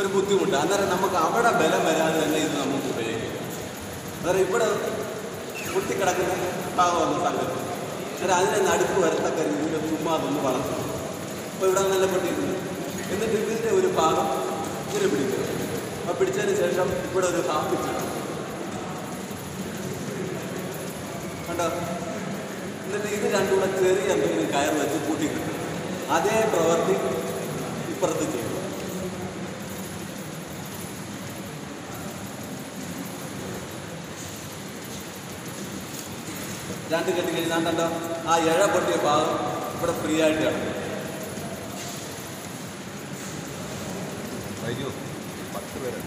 ഒരു ബുദ്ധിമുട്ട്. അന്നേരം നമുക്ക് അവിടെ ബലം വരാതെ തന്നെ ഇത് നമുക്ക് ഉപയോഗിക്കാം. അന്നേരം ഇവിടെ പൊട്ടിക്കിടക്കുന്ന ഭാഗമാണ് സംഗതി. അന്നേരം അതിനെ നടുപ്പ് വരത്തക്ക രീതിയിൽ ചുമ്മാ അതൊന്ന് വളർത്തും അപ്പോൾ ഇവിടെ നല്ല പൊട്ടിയിട്ടുണ്ട്. എന്നിട്ട് ഇതിന്റെ ഒരു ഭാഗം ഇങ്ങനെ പിടിക്കുക. അപ്പോൾ പിടിച്ചതിന് ശേഷം ഇവിടെ ഒരു ഹാഫ് പിച്ചിടണം കണ്ടോ? എന്നിട്ട് ഇത് രണ്ടും കൂടെ ചെറിയ എന്തെങ്കിലും കയർ വെച്ച് കൂട്ടി കിട്ടും അതേ പ്രവൃത്തി ഇപ്പുറത്ത് ചെയ്യും രണ്ട് കെട്ടി കഴിഞ്ഞാൽ കണ്ടോ ആ ഇഴ പൊട്ടിയ ഭാഗം ഇവിടെ ഫ്രീ ആയിട്ട് കിടക്കും. അയ്യോ പത്ത് പേര്.